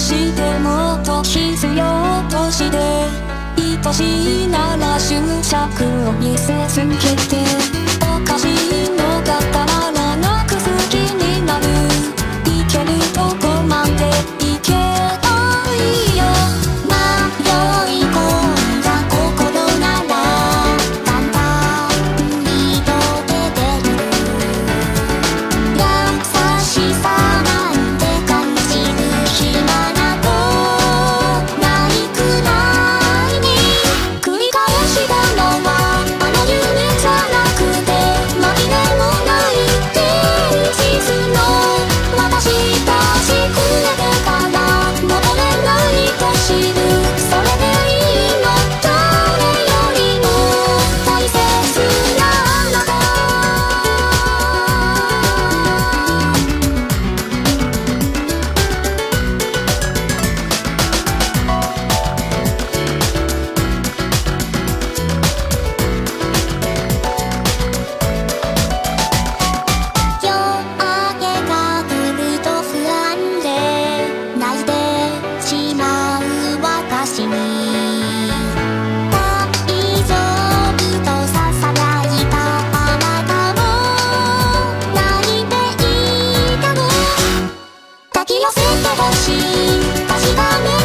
してもっと必要として愛しいなら執着を見せつけてけてほしい。確か